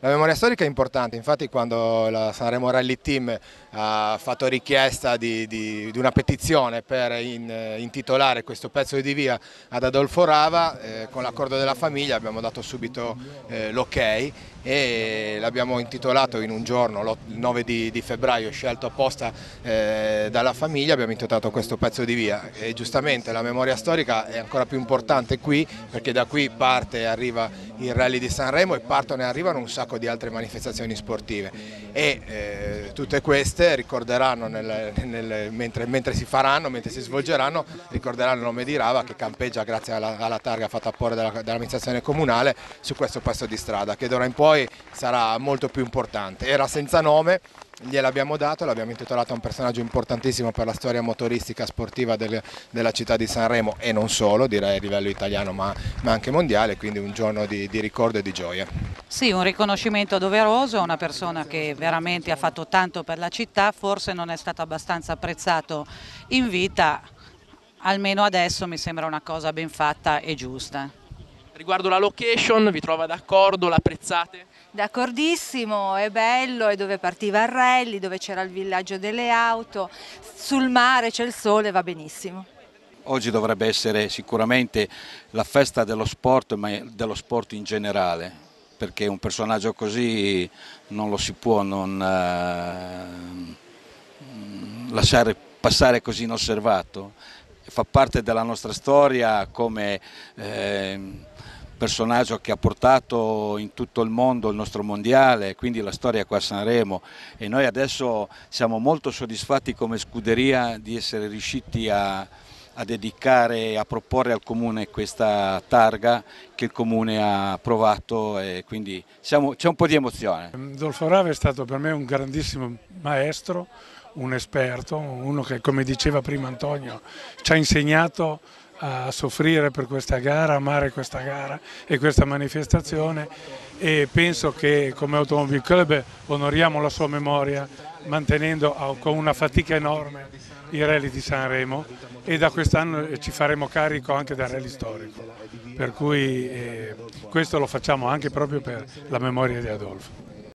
La memoria storica è importante, infatti quando la Sanremo Rally Team ha fatto richiesta di, di, di una petizione per in, intitolare questo pezzo di via ad Adolfo Rava, eh, con l'accordo della famiglia abbiamo dato subito eh, l'ok e l'abbiamo intitolato in un giorno, il 9 di, di febbraio, scelto apposta eh, dalla famiglia, abbiamo intitolato questo pezzo di via. E giustamente la memoria storica è ancora più importante qui perché da qui parte e arriva il rally di Sanremo e partono e arrivano un sacco di altre manifestazioni sportive. E eh, tutte queste ricorderanno nel, nel, mentre, mentre, si faranno, mentre si svolgeranno, ricorderanno il nome di Rava che campeggia grazie alla, alla targa fatta a porre dall'amministrazione comunale su questo pezzo di strada che d'ora in poi sarà molto più importante. Era senza nome, gliel'abbiamo dato, l'abbiamo intitolato a un personaggio importantissimo per la storia motoristica sportiva del, della città di Sanremo e non solo, direi a livello italiano ma, ma anche mondiale, quindi un giorno di, di, ricordo e di gioia. Sì, un riconoscimento doveroso, una persona che veramente ha fatto tanto per la città, forse non è stato abbastanza apprezzato in vita, almeno adesso mi sembra una cosa ben fatta e giusta. Riguardo la location, vi trova d'accordo, l'apprezzate? D'accordissimo, è bello, è dove partiva il rally, dove c'era il villaggio delle auto, sul mare c'è il sole, va benissimo. Oggi dovrebbe essere sicuramente la festa dello sport, ma dello sport in generale, perché un personaggio così non lo si può non eh, lasciare passare così inosservato. Fa parte della nostra storia come... Eh, personaggio che ha portato in tutto il mondo il nostro mondiale, quindi la storia qua a Sanremo. E noi adesso siamo molto soddisfatti come scuderia di essere riusciti a, a dedicare, a proporre al Comune questa targa che il Comune ha approvato e quindi c'è un po' di emozione. Dolfo Rave è stato per me un grandissimo maestro, un esperto, uno che come diceva prima Antonio ci ha insegnato a soffrire per questa gara, amare questa gara e questa manifestazione. E penso che come Automobile Club onoriamo la sua memoria mantenendo con una fatica enorme i rally di Sanremo. E da quest'anno ci faremo carico anche del rally storico, per cui eh, questo lo facciamo anche proprio per la memoria di Adolfo.